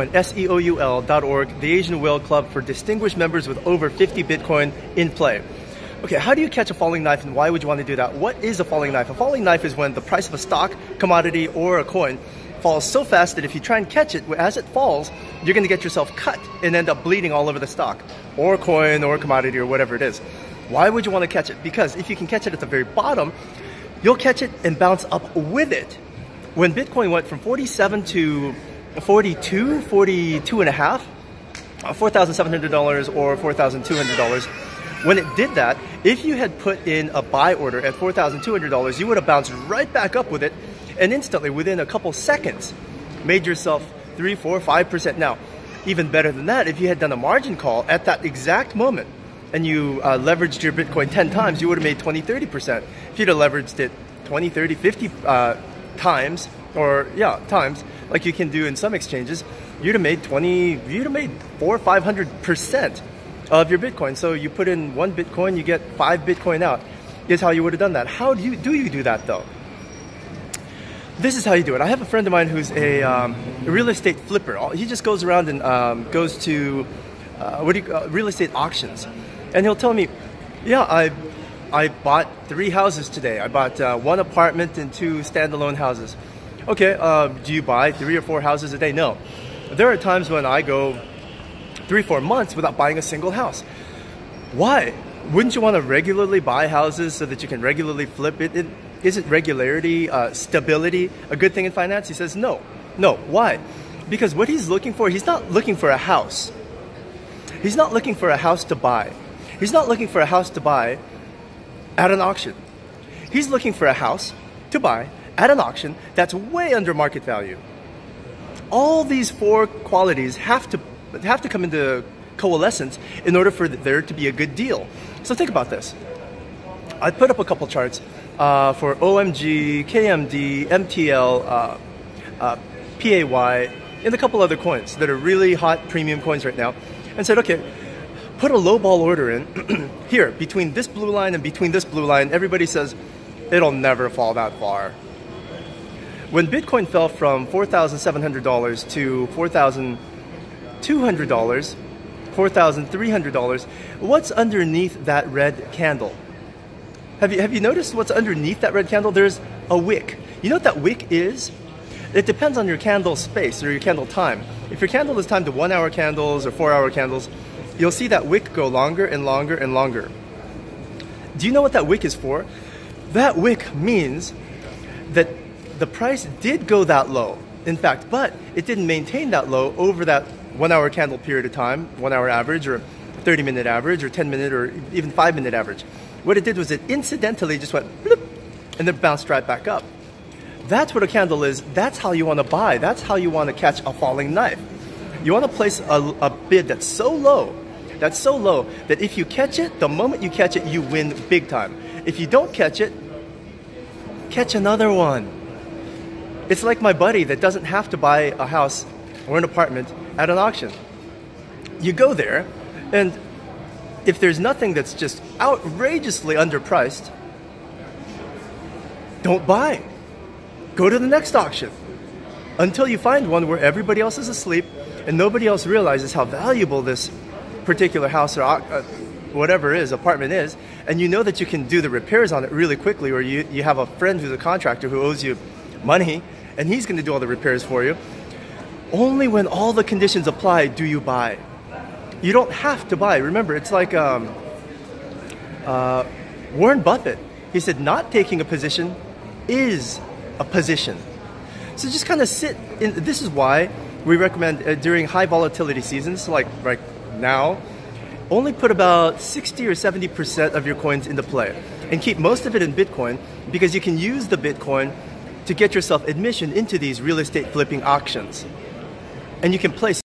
seoul.org, the Asian Whale Club for distinguished members with over 50 Bitcoin in play. Okay, how do you catch a falling knife and why would you want to do that? What is a falling knife? A falling knife is when the price of a stock, commodity, or a coin falls so fast that if you try and catch it as it falls, you're going to get yourself cut and end up bleeding all over the stock, or coin, or commodity, or whatever it is. Why would you want to catch it? Because if you can catch it at the very bottom, you'll catch it and bounce up with it. When Bitcoin went from 47 to 42, 42 and a half, uh, $4,700 or $4,200. When it did that, if you had put in a buy order at $4,200, you would have bounced right back up with it and instantly, within a couple seconds, made yourself 3, 4, 5%. Now, even better than that, if you had done a margin call at that exact moment and you uh, leveraged your Bitcoin 10 times, you would have made 20, 30%. If you'd have leveraged it 20, 30, 50 uh, times, or yeah, times, like you can do in some exchanges, you'd have made 20, you'd have made four or 500% of your Bitcoin. So you put in one Bitcoin, you get five Bitcoin out, is how you would have done that. How do you, do you do that though? This is how you do it. I have a friend of mine who's a, um, a real estate flipper. He just goes around and um, goes to uh, what do you, uh, real estate auctions, and he'll tell me, "Yeah, I I bought three houses today. I bought uh, one apartment and two standalone houses." Okay, uh, do you buy three or four houses a day? No. There are times when I go three, four months without buying a single house. Why? Wouldn't you want to regularly buy houses so that you can regularly flip it? it isn't regularity, uh, stability a good thing in finance? He says no. No. Why? Because what he's looking for, he's not looking for a house. He's not looking for a house to buy. He's not looking for a house to buy at an auction. He's looking for a house to buy at an auction that's way under market value. All these four qualities have to have to come into coalescence in order for there to be a good deal. So think about this. I put up a couple charts uh, for OMG, KMD, MTL, uh, uh, PAY, and a couple other coins that are really hot premium coins right now, and said, okay, put a low ball order in here between this blue line and between this blue line. Everybody says it'll never fall that far. When Bitcoin fell from $4,700 to $4,200, $4,300, what's underneath that red candle? Have you, have you noticed what's underneath that red candle? There's a wick. You know what that wick is? It depends on your candle space or your candle time. If your candle is timed to one hour candles or four hour candles, you'll see that wick go longer and longer and longer. Do you know what that wick is for? That wick means that the price did go that low, in fact, but it didn't maintain that low over that one hour candle period of time, one hour average, or 30 minute average, or 10 minute, or even 5 minute average. What it did was it incidentally just went bloop, and then bounced right back up. That's what a candle is. That's how you want to buy. That's how you want to catch a falling knife. You want to place a, a bid that's so low, that's so low that if you catch it, the moment you catch it, you win big time. If you don't catch it, catch another one. It's like my buddy that doesn't have to buy a house or an apartment at an auction. You go there, and if there's nothing that's just outrageously underpriced, don't buy. Go to the next auction until you find one where everybody else is asleep and nobody else realizes how valuable this particular house or uh, whatever is apartment is and you know that you can do the repairs on it really quickly or you, you have a friend who's a contractor who owes you money and he's going to do all the repairs for you. Only when all the conditions apply do you buy. You don't have to buy. Remember, it's like um, uh, Warren Buffett. He said, not taking a position is a position. So just kind of sit in. This is why we recommend uh, during high volatility seasons, like right now, only put about 60 or 70% of your coins into play and keep most of it in Bitcoin because you can use the Bitcoin to get yourself admission into these real estate flipping auctions. And you can place